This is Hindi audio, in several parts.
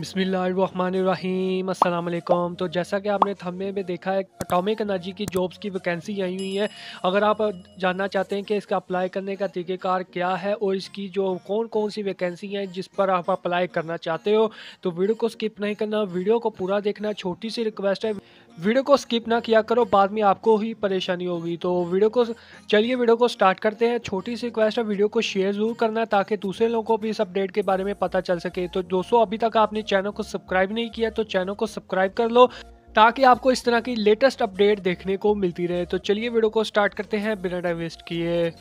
बिसमीम अल्लाम तो जैसा कि आपने थंबनेल में देखा है अटोमिक एनर्जी की जॉब्स की वैकेंसी आई हुई है। अगर आप जानना चाहते हैं कि इसका अप्लाई करने का तरीक़ेकार क्या है और इसकी जो कौन कौन सी वैकेंसी हैं जिस पर आप अप्लाई करना चाहते हो तो वीडियो को स्किप नहीं करना। वीडियो को पूरा देखना, छोटी सी रिक्वेस्ट है। वीडियो को स्किप ना किया करो, बाद में आपको ही परेशानी होगी। तो वीडियो को चलिए वीडियो को स्टार्ट करते हैं। छोटी सी रिक्वेस्ट है, वीडियो को शेयर ज़रूर करना ताकि दूसरे लोगों को भी इस अपडेट के बारे में पता चल सके। तो दोस्तों, अभी तक आपने चैनल को सब्सक्राइब नहीं किया तो चैनल को सब्सक्राइब कर लो ताकि आपको इस तरह की लेटेस्ट अपडेट देखने को मिलती रहे। तो चलिए वीडियो को स्टार्ट करते हैं बिना टाइम वेस्ट किए।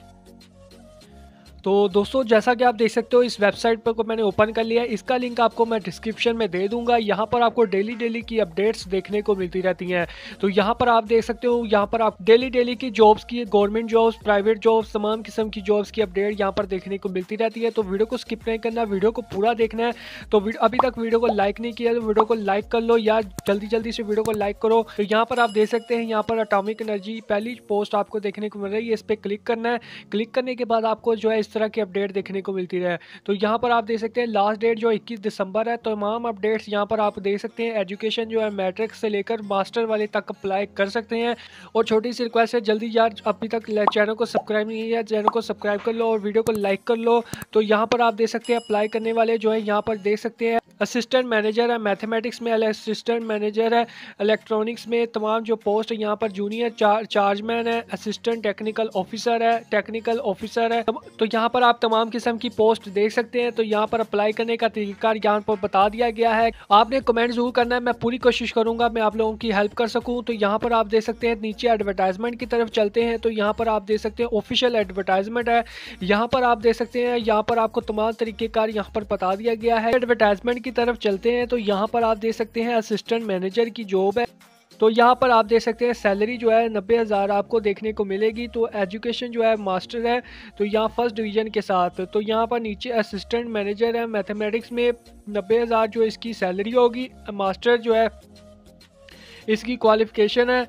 तो दोस्तों, जैसा कि आप देख सकते हो, इस वेबसाइट पर को मैंने ओपन कर लिया है। इसका लिंक आपको मैं डिस्क्रिप्शन में दे दूँगा। यहाँ पर आपको डेली डेली की अपडेट्स देखने को मिलती रहती हैं। तो यहाँ पर आप देख सकते हो, यहाँ पर आप डेली डेली की जॉब्स की, गवर्नमेंट जॉब्स, प्राइवेट जॉब्स, तमाम किस्म की जॉब्स की अपडेट यहाँ पर देखने को मिलती रहती है। तो वीडियो को स्किप नहीं करना, वीडियो को पूरा देखना है। तो अभी तक वीडियो को लाइक नहीं किया तो वीडियो को लाइक कर लो या जल्दी जल्दी से वीडियो को लाइक करो। तो यहाँ पर आप देख सकते हैं, यहाँ पर अटोमिक एनर्जी पहली पोस्ट आपको देखने को मिल रही है, इस पर क्लिक करना है। क्लिक करने के बाद आपको जो है इस तरह की अपडेट देखने को मिलती रहे। तो यहाँ पर आप देख सकते हैं लास्ट डेट जो 21 दिसंबर है तो तमाम अपडेट्स यहाँ पर आप देख सकते हैं। एजुकेशन जो है मैट्रिक्स से लेकर मास्टर वाले तक अप्लाई कर सकते हैं। और छोटी सी रिक्वेस्ट है, जल्दी यार अभी तक चैनल को सब्सक्राइब नहीं किया चैनल को सब्सक्राइब कर लो और वीडियो को लाइक कर लो। तो यहाँ पर आप देख सकते हैं अप्लाई करने वाले जो है, यहाँ पर देख सकते हैं। असिस्टेंट मैनेजर है मैथमेटिक्स में असिस्टेंट मैनेजर है इलेक्ट्रॉनिक्स में तमाम जो पोस्ट यहाँ पर जूनियर चार, चार्जमैन है असिस्टेंट टेक्निकल ऑफिसर है टेक्निकल ऑफिसर है। तो यहाँ पर आप तमाम किस्म की पोस्ट देख सकते हैं तो यहाँ पर अप्लाई करने का तरीका यहाँ पर बता दिया गया है। आपने कमेंट ज़रूर करना है मैं पूरी कोशिश करूँगा मैं आप लोगों की हेल्प कर सकूँ। तो यहाँ पर आप देख सकते हैं नीचे एडवर्टाइजमेंट की तरफ़ चलते हैं तो यहाँ पर आप देख सकते हैं ऑफिशियल एडवर्टाइजमेंट है। यहाँ पर आप देख सकते हैं यहाँ पर आपको तमाम तरीक़ेकार यहाँ पर बता दिया गया है। एडवर्टाइजमेंट की तरफ़ चलते हैं तो यहाँ पर आप देख सकते हैं असिस्टेंट मैनेजर की जॉब है। तो यहाँ पर आप देख सकते हैं सैलरी जो है नब्बे हज़ार आपको देखने को मिलेगी तो एजुकेशन जो है मास्टर है तो यहाँ फ़र्स्ट डिवीज़न के साथ। तो यहाँ पर नीचे असिस्टेंट मैनेजर है मैथमेटिक्स में नब्बे हज़ार जो इसकी सैलरी होगी मास्टर जो है इसकी क्वालिफ़िकेशन है।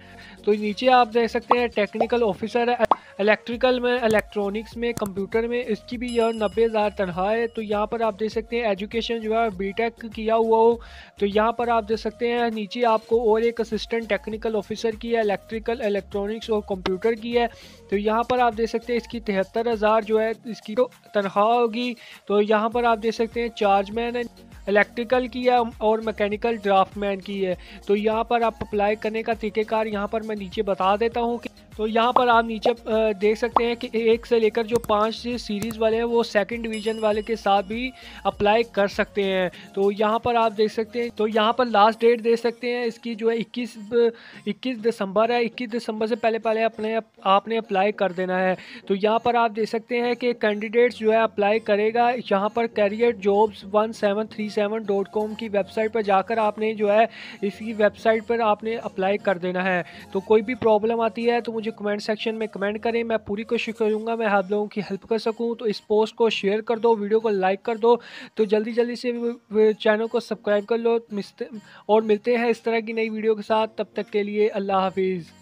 तो नीचे आप देख सकते हैं टेक्निकल ऑफिसर है। इलेक्ट्रिकल में इलेक्ट्रॉनिक्स में कंप्यूटर में, इसकी भी यह नब्बे हज़ार तनख्वाह है। तो यहाँ पर आप देख सकते हैं एजुकेशन जो है बीटेक किया हुआ हो। तो यहाँ पर आप देख सकते हैं, नीचे आपको और एक असिस्टेंट टेक्निकल ऑफिसर की है इलेक्ट्रिकल इलेक्ट्रॉनिक्स और कंप्यूटर की है। तो यहाँ पर आप देख सकते हैं, इसकी तिहत्तर हज़ार जो है, इसकी तो तनख्वाह होगी। तो यहाँ पर आप देख सकते हैं चार्जमैन है इलेक्ट्रिकल की है और मैकेनिकल ड्राफ्टमैन की है। तो यहाँ पर आप अप्लाई करने का तरीक़ेकार यहाँ पर मैं नीचे बता देता हूँ कि तो यहाँ पर आप नीचे देख सकते हैं कि एक से लेकर जो पाँच सीरीज़ वाले हैं, वो सेकंड डिवीज़न वाले के साथ भी अप्लाई कर सकते हैं। तो यहाँ पर आप देख सकते हैं तो यहाँ पर लास्ट डेट देख सकते हैं, इसकी जो है इक्कीस इक्कीस दिसंबर है, इक्कीस दिसंबर से पहले पहले अपने, आपने अप्लाई कर देना है। तो यहाँ पर आप देख सकते हैं कि कैंडिडेट्स जो है अप्लाई करेगा, यहाँ पर career jobs one seven three seven dot com की वेबसाइट पर जाकर आपने जो है इसकी वेबसाइट पर आपने अप्लाई कर देना है। तो कोई भी प्रॉब्लम आती है तो मुझे मुझे कमेंट सेक्शन में कमेंट करें, मैं पूरी कोशिश करूँगा, मैं आप लोगों की हेल्प कर सकूँ। तो इस पोस्ट को शेयर कर दो वीडियो को लाइक कर दो। तो जल्दी जल्दी से चैनल को सब्सक्राइब कर लो और मिलते हैं इस तरह की नई वीडियो के साथ। तब तक के लिए अल्लाह हाफिज़।